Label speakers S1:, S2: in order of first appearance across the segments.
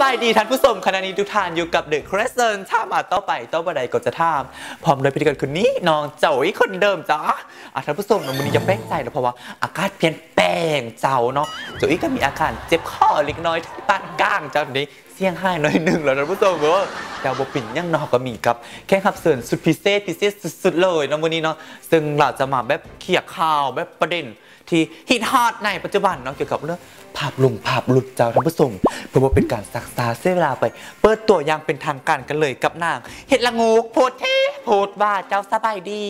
S1: บายดีท่านผู้ชมขณะนี้ทุกท่านอยู่กับเดอะครสเซนท่ามาต่อไปต่อบันไดก็จะท่ามพร้อมโดยพิธีกรคนนี้น้องเจ้าอีคนเดิมจ้าอะท่านผู้ชมวันนี้จะแป้งใจนะเพราะว่าอากาศเปลี่ยน งเจ้าเนาะเจ้าอีก็มีอาการเจ็บคอเล็กน้อยที่ปานกลางเจ้านี้เสียงไห้หน่อยหนึ่งแล้วท่านผู้ชมเออแต่บปิ่นยังนอกก็มีกับแค่ขับเสริญสุดพิเศษพิเศษสุดๆเลยเนาะวันนี้เนาะซึ่งเราจะมาแบบเขี่ยข่าวแบบประเด็นที่ฮิตฮอตในปัจจุบันเนาะเกี่ยวกับเรื่องภาพลุงภาพหลุดเจ้าท่านผู้ชมเพื่อว่าเป็นการศึกษาเสียเวลาไป เปิดตัวอย่างเป็นทางการกันเลยกับนาง เห็ดละงูโพดเทโพดว่าเจ้าสบายดี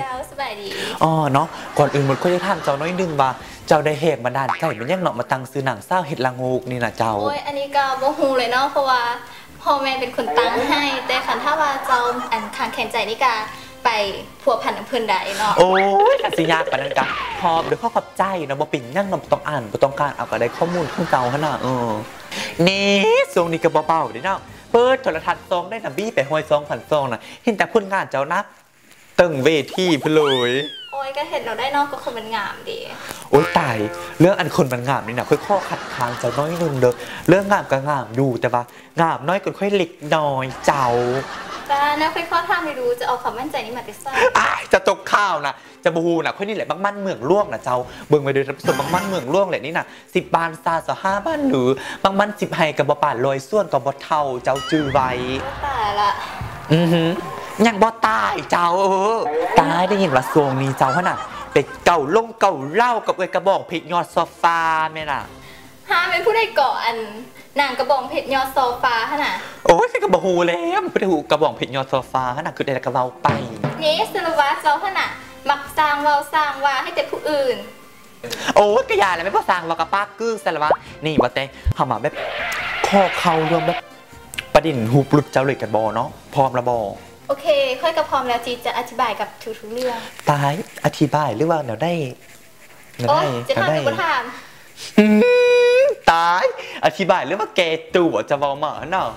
S2: เจ้าสบายดี
S1: อ๋อเนาะก่อนอื่นหมดก็จะถามเจ้าน้อยหนึงว่า เจ้าได้เหตุมาดานใจมันยังเนาะมาตั้งซื้อหนังเศร้าเห็ดละงูนี่นะเจ้า
S2: โอ้ยอันนี้ก็บ่ฮู้เลยเนาะเพราะว่าพ่อแม่เป็นคนตั้งให้ แต่คันถ้าว่าเจ้าอันคางแข็งใจนี่ก็ไปพัวพันกับเพิ่นได้เนาะ
S1: โอ้ยอาสิยากปานนั้นกันพร้อมเดี๋ยวข้อขอบใจนะบ่ปิ่นยังนำต้องอ่านบ่ต้องการเอาก็ได้ข้อมูลของเจ้าขนาดเออนี่ทรงนี้ก็เบาๆเด้เนาะเปิดโทรทัศน์ซองได้น่ะบี้ไปห้อยซองพันซองน่ะเห็นแต่ผลงานเจ้านะตึงเวทีเพนเลย
S2: โอ้ยก็เห็นเราได้เนาะก็คนมันงามดี
S1: โอ้ยตายเรื่องอันคนมันงามนี่นะค่อยข้อขัดค้านเจ้าน้อยนึงเด้อเรื่องงามก็งามดูแต่ว่างามน้อยก็ค่อยเล็กน้อยเจ้า
S2: แต่นะค่อยข้อทางไปดูจะเอาความมั่นใจนี้มาติดใส่
S1: อ้ายจะตกข้าวนะจะบูฮูนะค่อยนี่แหละบางมันเมืองล่วงนะเจ้าเบิ่งไปดูส่วนบางมันเมืองล่วงแหละนี่นะสิบบานซาสห้าบ้านหรือบางมันสิบไฮกับบป่าลอยส่วนกับบเท่าเจ้าจือไว้
S2: ก็ตายละ
S1: อือหือ ยังบ่ตายเจ้าเออตายได้ยินว่าทรงนี้เจ้าขนาดไปเก่าลงเก่าเล่ากับเอยกระบอกเพชรยอดโซฟาแม่น่ะ
S2: ห้ามเป็นผู้ใดเกาะอันนางกระบองเพชรยอดโซฟาขนาด
S1: โอ้ยฉันก็บอกฮูแล้วไม่ได้ฮูกระบอกเพชรยอดโซฟาขนาดคือได้แต่กระเบาไป
S2: นี่สรุปว่าเจ้าขนาดมักสร้างเว้าสร้างว่าให้แต่ผู้อื่น
S1: โอ้ยกระยาแล้วไม่พอสั่งวากระปากกึ้งสารวัตรนี่ว่าแต่เขามาแบบข้อเข่าเรื่องแบบประเด็นหูปลุดเจ้าเลยกันบอเนาะพร้อมระบอ
S2: โอเค ค่อยกับพร้อมแล้วจีจะอธิบายกับทุกๆเรื่อง
S1: ตายอธิบายหรือว่าเดี๋ยวได้เดี๋ยว
S2: โอ้
S1: ได้
S2: จะ
S1: เดี๋ยว
S2: ทำ
S1: ได้
S2: หรือบ่ถาม
S1: อืมตาย อธิบายหรือว่าแกตัวจะเบาหมาเนาะ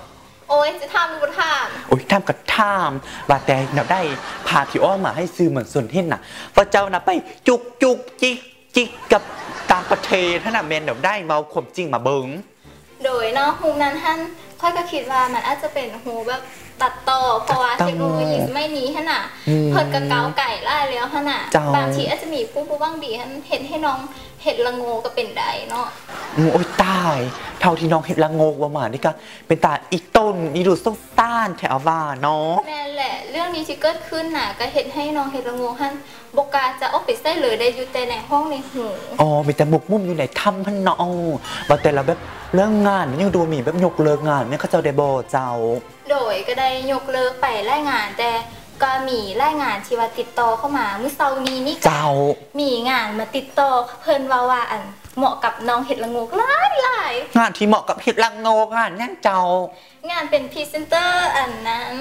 S2: โอ้ยจะทำหรือบ่ถาม
S1: โอ้ยทำกับท่ามว่าแต่เดี๋ยวได้พาพี่อ้อมมาให้ซื้อเหมือนส่วนเห็นน่ะว่าเจ้าน่ะไปจุกจุกจิกจิกกับตามประเทศท่านน่ะแมนเดี๋ยวได้เมาความจริงมาเบิง
S2: โดยเนาะฮูนั้นท่านค่อยก็คิดว่ามันอาจจะเป็นฮูแบบตั
S1: ดต่อ
S2: เพิ่นกะเกาไก่ล่าแล้วฮะน่ะ
S1: เจ้า
S2: บางทีอาจจะมีผู้ผู้ว่างดีท่านเห็นให้น้องเห็ดละโงก็เป็นได้เนาะ
S1: อืมโอ้ยตาย เท่าที่น้องเห็นละโงกว่าหมานี่ก็เป็นตาอีกต้นนี่ดูส้มต้านแถวว่าเนาะ
S2: แม่นแหละ เรื่องนี้ที่เกิดขึ้นน่ะก็เห็นให้น้องเห็ดละโงท่านบกล้าจะออกไปใส่เลยได้อยู่แต่ในห้องในหู
S1: อ๋อมีแต่หมกมุ่มอยู่ในถ้ำพันเนาะว่าแต่เราแบบเรื่องงานมันยังดูมีแบบยกเลิกงานเนี่ยเขาเจ้าได้บอเจ้า
S2: โดยก็ได้ยกเลิกไปรายงานแต่ ก็มีรายงานที่ว่าติดต่อเข้ามาเมื่อเช้านี้นี่ก็
S1: เจ้า
S2: มีงานมาติดต่อเพิ่นว่าว่าอันเหมาะกับน้องเห็ดละโงกหลายหลาย
S1: งานที่เหมาะกับเห็ดละโงกงานนั่นเจ้า
S2: งานเป็นพรีเซนเตอร์อันนั้น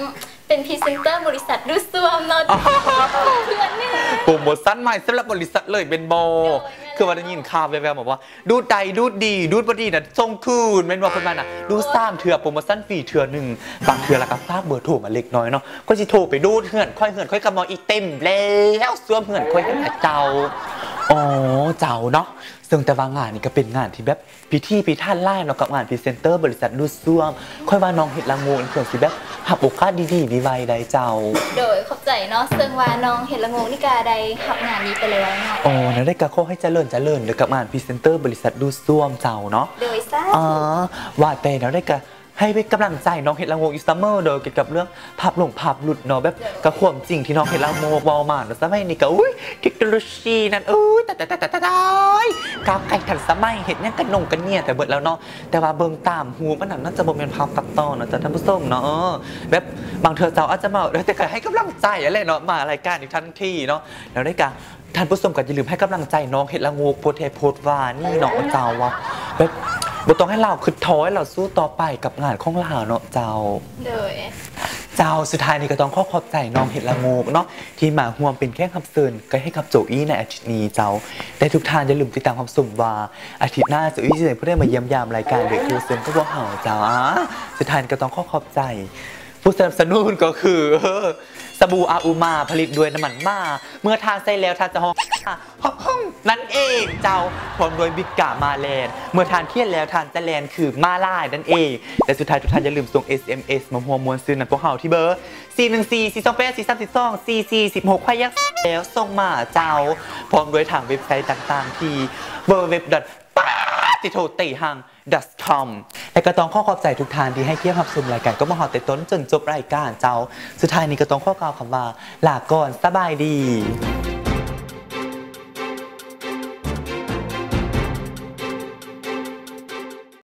S2: เป็นพรีเซนเตอร์บริษัทดูสวมเนาะเพื่อนเนี่ย
S1: โปรโมชั่นใหม่สำหรับบริษัทเลยเป็นโบ คือว่าได้ยินข่าวแววๆบอกว่า ดูใดดูดีดูบดีนะส่งคืนเป็นว่าคนมาน่ะ ดูสามเถื่อโปรโมชั่นฟรีเถื่อหนึ่งบางเถื่อละก็ฝากเบอร์โทรมาเล็กน้อยเนาะก็สิโทรไปดูเถื่อนค่อยเหื่อนค่อยกำมออีกเต็มแล้วสวมเหื่อนค่อยให้าเจ้าอ๋อเจ้าเนาะซึ่งแต่ว่างานนี่ก็เป็นงานที่แบบพิธีพิธันไล่เนาะกับงานพรีเซนเตอร์บริษัทดูซ่วมค่อยว่าน้องเห็ดละงูนเผื่อสิแบบ หับโอกาสดีๆดีไวได้เจ้า
S2: โดยขอบใจเนาะซึ่งว่าน้องเห็ดละโงกนี่กาได้รับงานนี้ไปแล้วเนาะ
S1: อ๋อนั่นได้กะขอให้เจริญเจริญเดี๋ยวกับงานพรีเซนเตอร์บริษัทดูซ่วมเจ้าเนาะ
S2: โดยซะ
S1: อ๋อว่าแต่เนาะได้กะ ให้เป็นกำลังใจน้องเห็ดละโงอีสเมอร์เด้อเกี่ยวกับเรื่องภาพหลงภาพหลุดเนาะแบบกระควมจริงที่น้องเห็ดละโงกเวามาเนาะสมัยนี้ก็อุ้ยเทคโนโลยีนั่นอุ้ยแต่แต่แต่แต่แต่ก้าวไกลทันสมัยเห็ดยังกันนงกันเนี่ยแต่เบิดแล้วเนาะแต่ว่าเบิ่งตามหูมันนั่นน่าจะบ่แม่นภาพตัดต่อเนาะจ้ะท่านผู้ชมเนาะแบบบางเธอเจ้าอาจจะมาแต่ก็ให้กำลังใจอะไรเนาะมารายการอีกทันทีเนาะแล้วได้กะท่านผู้ชมก็อย่าลืมให้กำลังใจน้องเห็ดละงกโพเทโพสต์ว่านี่เนาะเจ้าว่าแบบ บ่ต้องให้เราคือท้อยเราสู้ต่อไปกับงานของเราเนาะเจ้า
S2: โดย
S1: เจ้าสุดท้ายนี้ก็ต้องขอขอบใจน้องเห็ดละโงกเนาะที่มาห่วมเป็นแค่คำเตือนก็ให้กับโจอี้ในอาทิตย์นี้เจ้า แต่ทุกท่านอย่าลืมติดตามความสุ่มว่าอาทิตย์หน้าโจอี้จะได้เพื่อได้มาเยี่ยมยามรายการเด็กคือเซนก็บอกเห่าเจ้าอะสุดท้ายนี้ก็ต้องขอขอบใจ ผู้สนับสนุนก็คือสบู่อาอูมาผลิตด้วยน้ำมันมาเมื่อทานใส่แล้วทานจะหอมหอมหอมนั่นเองเจ้าพร้อมโดยบิกกามาแลนเมื่อทานเครียดแล้วทานจะแลนคือมาลายนั่นเอง แต่สุดท้ายทุกท่านอย่าลืมส่ง SMS มาหัวมวลซื้อนันพวกเฮาที่เบอร์ 4 1 4 4 2 8 4 3 2 4 4 16ควายักแล้วส่งมาเจ้า พร้อมด้วยทางเว็บไซต์ต่างๆที่ www. ติโทติหัง .com และก็ต้องข้อขอบใจทุกทานที่ให้เกียรติรับชมรายการก็มาหอดแต่ต้นจนจบรายการเจ้า สุดท้ายนี้ก็ต้องข้อกล่าวคำว่าลาก่อนสบายดี